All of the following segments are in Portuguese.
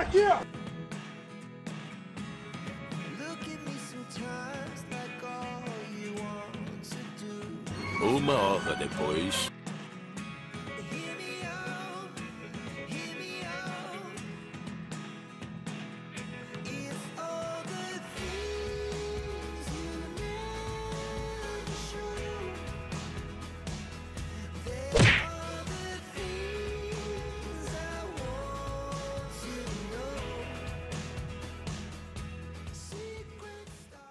Me derrubaram aqui, ó! Uma hora depois.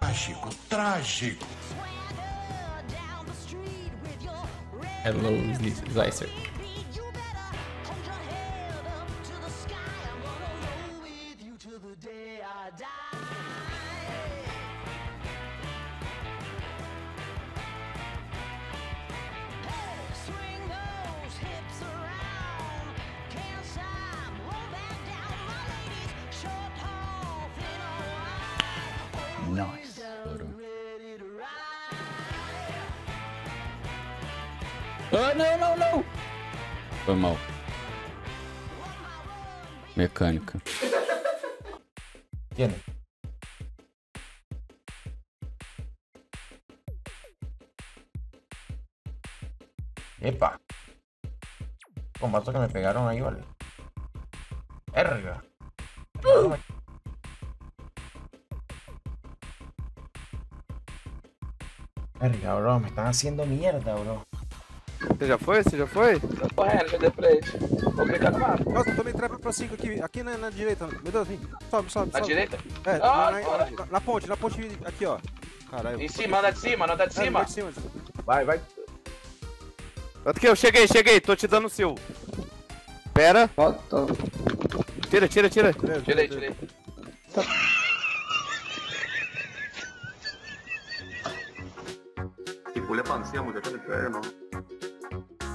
Trágico, trágico. Hello, Slicer. Ah, não, não, não! Foi mal. Mecânica. Tiene. Epa. Con vaso que me pegaron ahí, vale. Erga. Erga, bro, me están haciendo mierda, bro. Você já foi? Você já foi? Tô correndo, já dei pra ele. Vou clicar no mapa. Nossa, também trapa pra 5 aqui, aqui na, na direita. Meu Deus, vem. Sobe, sobe, Na sobe. direita? É, Ah, na, na- na ponte, na ponte aqui, ó. Caralho. Em cima, anda de cima, anda de É, cima. vai de cima. Vai, vai. Aqui, eu cheguei, cheguei, tô te dando o seu. Pera. Volta. Tira, tira, tira. Tirei, tirei. Y culé pancía, muchachos, que ver, ¿no?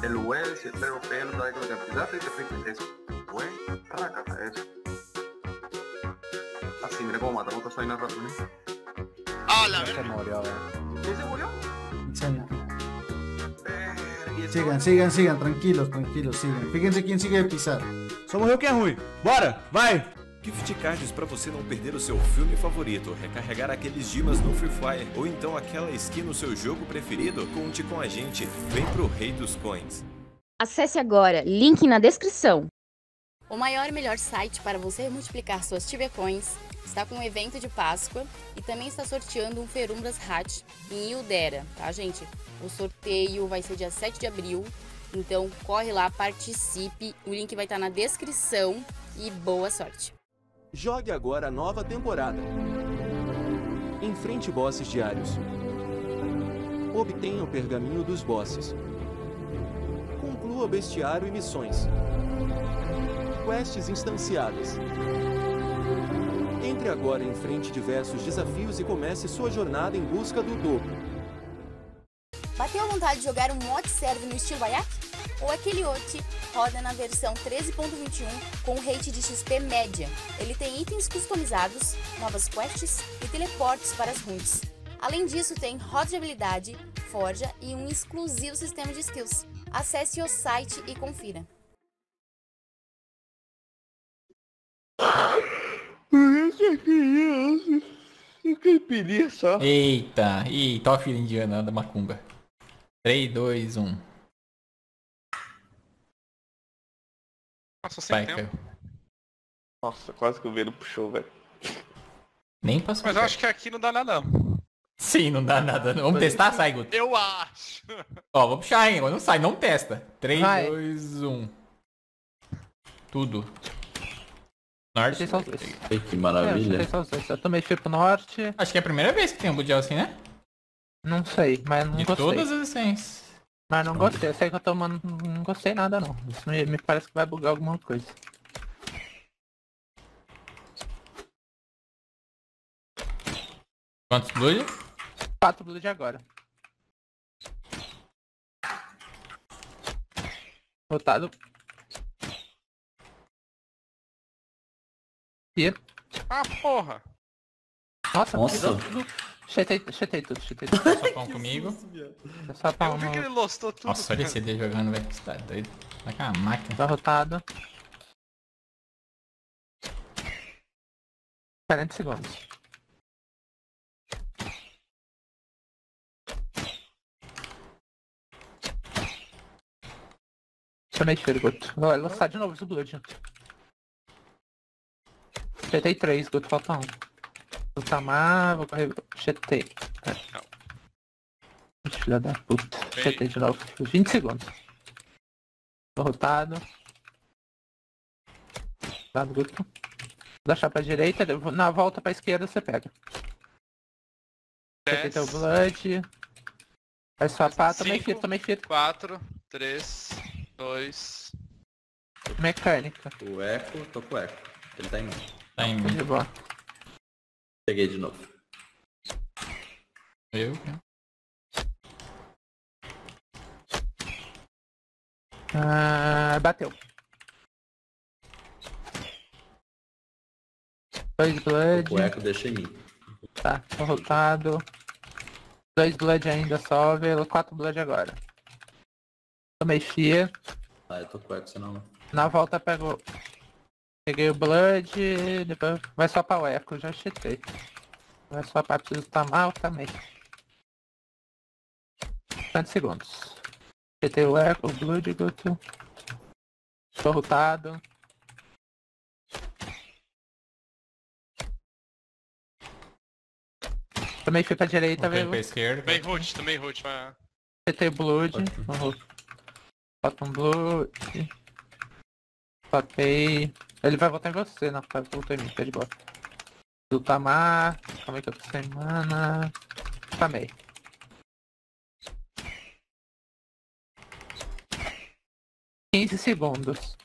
El güey, si el perro pega, no sabe que lo que empezaste y te fuiste eso. Güey, rácata eso. Así, mira cómo matamos todas esas vainas ratones. Se murió, ¿Quién se murió? Y ese Sigan, sigan, sigan, tranquilos, tranquilos, sigan. Fíjense quién sigue de pisar. Só morreu quem é ruim. Bora, vai! Gift cards para você não perder o seu filme favorito, recarregar aqueles dimas no Free Fire ou então aquela skin no seu jogo preferido? Conte com a gente. Vem pro Rei dos Coins. Acesse agora, link na descrição. O maior e melhor site para você multiplicar suas TV Coins está com um evento de Páscoa e também está sorteando um Ferumbras Hatch em Ildera, tá, gente? O sorteio vai ser dia 7 de abril, então corre lá, participe. O link vai estar na descrição e boa sorte. Jogue agora a nova temporada. Enfrente bosses diários. Obtenha o pergaminho dos bosses. Conclua bestiário e missões. Quests instanciadas. Entre agora em frente diversos desafios e comece sua jornada em busca do dobro. Bateu vontade de jogar um mod serve no estilo Ayak? O aquele Oti roda na versão 13.21 com rate de XP média. Ele tem itens customizados, novas quests e teleportes para as runes. Além disso, tem roda de habilidade, forja e um exclusivo sistema de skills. Acesse o site e confira. Eita, eita, ó filha indiana da macumba. 3, 2, 1. Passou sem Vai, tempo. caiu. Nossa, quase que o Velo puxou, velho. Nem passou. Mas eu acho que aqui não dá nada não. Sim, não dá nada. não. Vamos testar? Sai, Guto. Eu acho. Ó, vou puxar, hein? Não sai, não testa. 3, Vai. 2, 1. Tudo. Norte. Só. Ai, que É, eu maravilha. só. Eu tomei tiro pro norte. Acho que é a primeira vez que tem um Budiel assim, né? Não sei, mas não De gostei. todas as licenças. Mas não gostei. Eu sei que eu tô tomando. Não gostei nada não. Isso me, me parece que vai bugar alguma coisa. Quantos Blood? 4 blood agora. Rotado. E... Ah, porra. Nossa, Nossa. Chetei, chetei tudo, chetei tudo. Só pão comigo. Só Eu pão vi que ele lostou tudo. Nossa, olha esse CD jogando, velho. Você tá doido. Vai com a máquina. Tá rotado. 40 segundos. Chamei de Guto. Vai lançar de novo esse Blood. Chetei 3, Guto, falta 1. Vou tamar, vou correr. Chetei. É. Filha da puta. Chetei de novo. 20 segundos. Tô rotado. Dado Guto. Vou deixar pra direita, na volta pra esquerda você pega. Chetei teu Blood. Vai tomei Cinco. firo, tomei firo. 4, 3, 2. Mecânica. O eco, tô com o eco. Ele tá em mim. Tá em Tá mim. de boa. Peguei de novo. Eu. Ah, bateu. Dois Blood. O eco deixa em mim. Tá, tô rotado. Dois Blood ainda só, velo. Quatro Blood agora. Tomei Fear. Ah, eu tô com o eco, senão... Na volta pego. Peguei o Blood. Depois vai só pra o Eco, já chetei. Vai só pra preciso tamar, eu também. 30 segundos. Chetei o Eco, o Blood, Guto. Tô rotado. Também fui pra direita, Voltei veio. pra esquerda. Tomei root, tomei root. Mas... Chetei o Blood. Bota um Blood. Botei. Ele vai voltar em você, não. Vai voltar em mim, tá de boa. Do Tamar. Calma aí que eu tô sem mana. Tamei. Quinze segundos.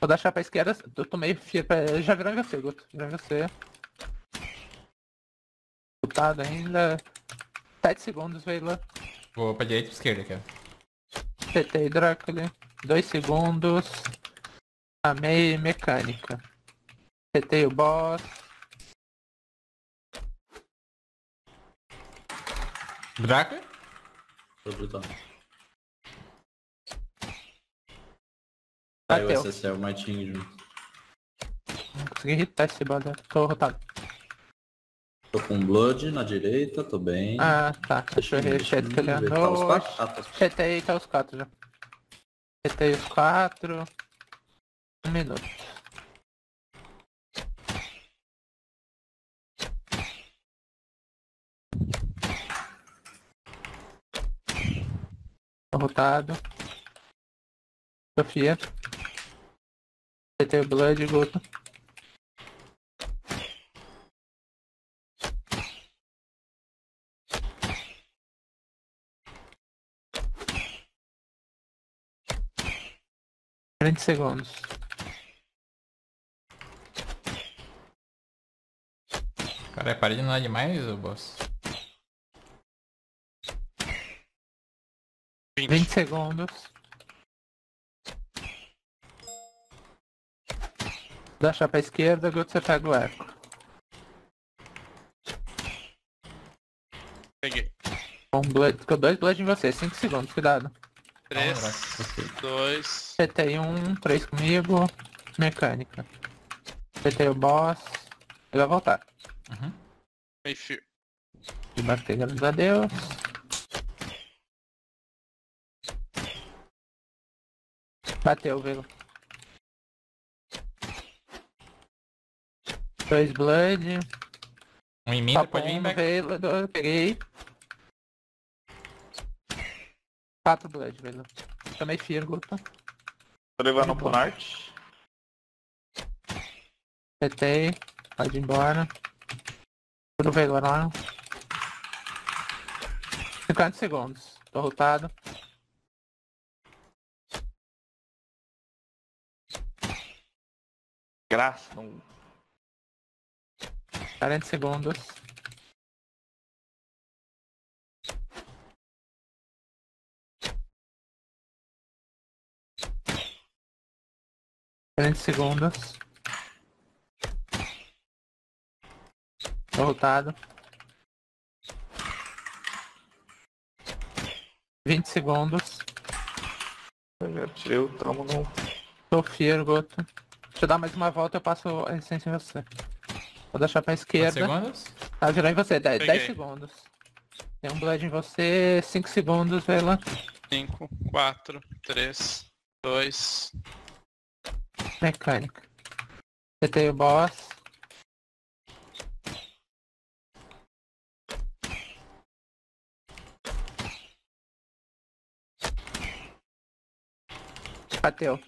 Vou deixar pra esquerda. Eu tomei fio pra... Já virou em você, Guto. Virou em você. Lutado ainda. Sete segundos, veio lá. Vou pra direita e pra esquerda, cara. Chetei Drácula. Dois segundos. Amei mecânica. Chetei o boss. Drácula? Tô brutal. Aí o. SSL Martinho junto. Não consegui irritar esse bode. Tô rotado. Tô com Blood na direita, tô bem. Ah, tá. Deixa eu. Chetei que ele tá os andou. quatro? Ah, tá os quatro. Tá os quatro já. Chetei os quatro. Minuto. Rotado. Sofia. O Blood, Guto. Trinta segundos. Cara, para de não demais, ô boss. 20 segundos. Deixa pra esquerda, Guto, você pega o eco. Peguei. Um blood, ficou dois blood em você, 5 segundos, cuidado. 3, 2. CT um, 3 comigo. Mecânica. CT o boss. Ele vai voltar. Tomei fear. E bater, graças a Deus. Bateu, Velo. Dois Blood. Um em mim, pode vir, um back. veio, do- peguei. Quatro Blood, velho. Tomei Firgo. Tô levando pro norte. Petei. Pode ir embora. Tudo veio lá. 50 segundos. Tô rotado. Graça, não. 40 segundos. Quarenta segundos. Tô rotado. 20 segundos. Eu já tirei o tomo no. Tô Firgoto. Deixa eu dar mais uma volta eu passo a essência em você. Vou deixar pra esquerda. segundos? Tá, virar em você. 10, Peguei. segundos. Tem um Blood em você. 5 segundos, Vela. 5, 4, 3, 2. Mecânica. Petei o boss. Bateu.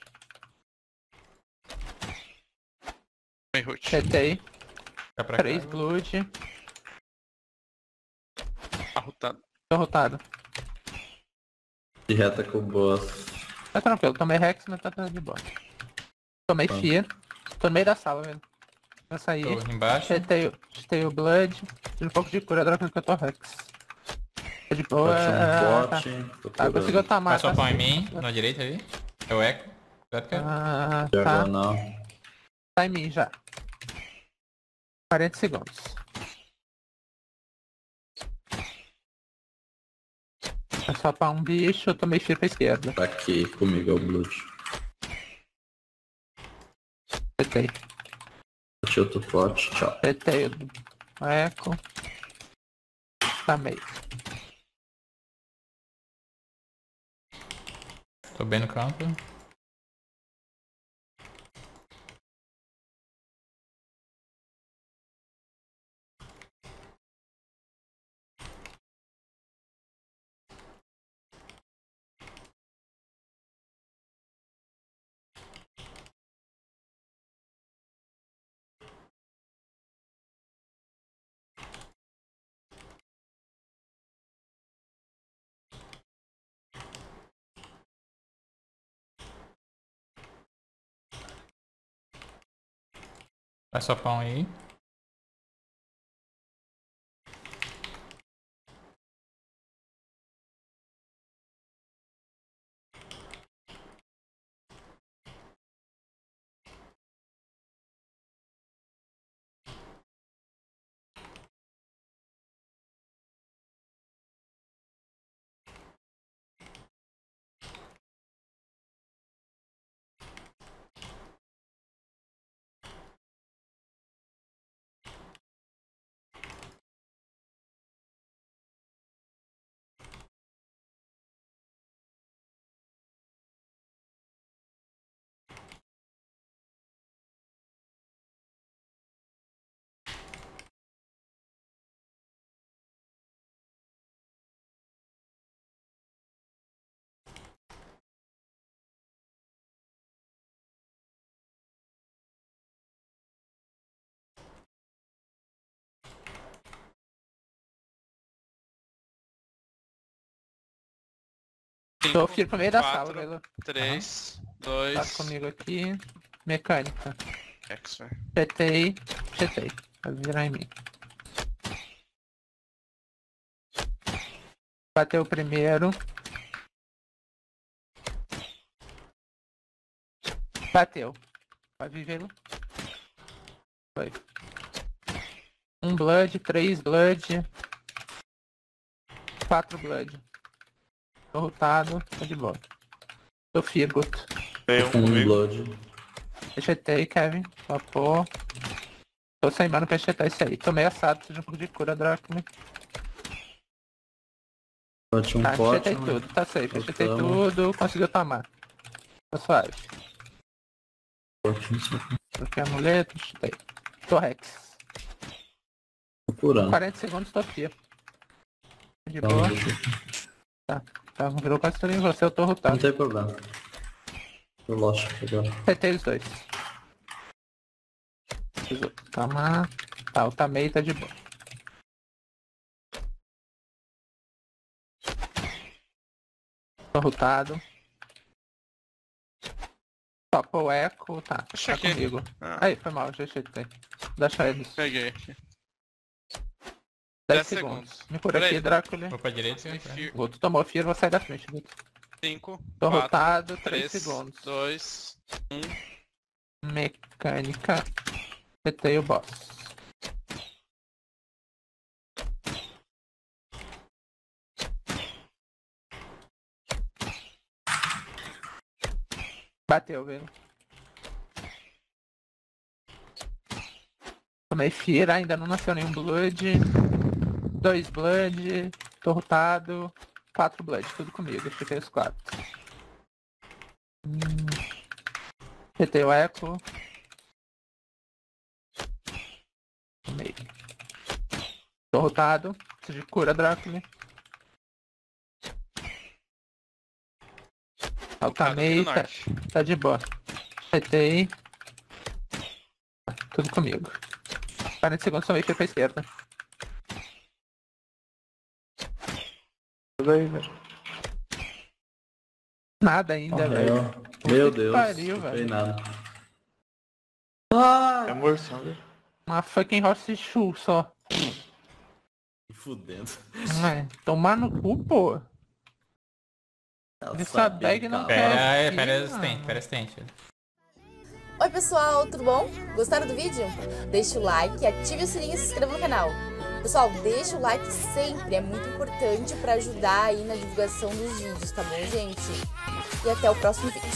Meio root. Petei. Fica pra 3 cá. Blood. Arrotado. Tô rotado. De reta com o boss. Tá tranquilo, tomei Rex, mas tá tudo de boa. Tomei Tá. Fear. Tô no meio da sala, velho. Vou sair. Tô embaixo. Chetei, o- chetei o Blood. Tive um pouco de cura, droga que eu tô Rex. Tô de boa. Um ah, tá. Tô Ah, conseguiu tamar. Faz sua tá pão em mim, na direita ali. É o eco. Cuidado, cara. Ah, tá. Diagonal. Tá em mim já. 40 segundos. É só pra um bicho, eu tomei tiro pra esquerda. Tá aqui comigo, é o Blood. Petei. Outro pote, tchau. Petei o eco. Tá meio. Tô bem sua pão aí. Tô firme no meio da sala, velho. 3, Tá 2. comigo aqui. Mecânica. X. Chetei. Chetei. Vai virar em mim. Bateu o primeiro. Bateu. Vai vivê-lo. Foi. Um blood, três blood. Quatro blood. Tô rotado, tô de boa. Tô Firgot. Veio um Com comigo. Blood. Chetei, Kevin. Papou. Tô sem mano pra chetar isso aí. Tô meio assado, seja um pouco de cura, Dracula. Bati um Tá, pote. chetei mas- tudo, tá safe. Chetei Voltamos. tudo, conseguiu tomar. Tá suave. Não sei. Troquei amuleto, chetei. Torrex. Procurando. 40 segundos, tô aqui. De Tá, boa. deixa Tá, tá, virou quase tudo em você, eu tô Não rotado. tem problema. Eu lost agora. Acertei os dois. Calma. Tá, o Tamei tá de boa. Tô rotado. Topa o eco, tá. Tá comigo. Ah. Aí, foi mal, já cheguei. Deixa eles. Peguei aqui. 10 10 segundos. segundos. Me por Peraí. aqui, Drácula. Vou pra direita. O outro tomou Fear, vou sair da frente. Guto. 5, Tô 4, rotado, 3 3, segundos. 2, 1. Mecânica. Petei o boss. Bateu, velho. Tomei Fear, ainda não nasceu nenhum Blood. Dois Blood. Tô rotado. Quatro Blood, tudo comigo. Fiquei os quatro. Hum. Petei o Echo. Tomei. Tô rotado. Preciso de cura, Drácula. Altamei, tá, tá de boa. Petei. Tudo comigo. 40 segundos também foi pra esquerda. Aí, velho. Nada ainda, velho. Meu Deus, pariu, não fez nada. É morção, velho. Uma fucking horse shoe só. Fudendo. É, tomar no cu, pô. Essa bag não Pera, quer é, aqui, pera mano. resistente, pera resistente. Oi pessoal, tudo bom? Gostaram do vídeo? Deixa o like, ative o sininho e se inscreva no canal. Pessoal, deixa o like sempre, é muito importante para ajudar aí na divulgação dos vídeos, tá bom, gente? E até o próximo vídeo.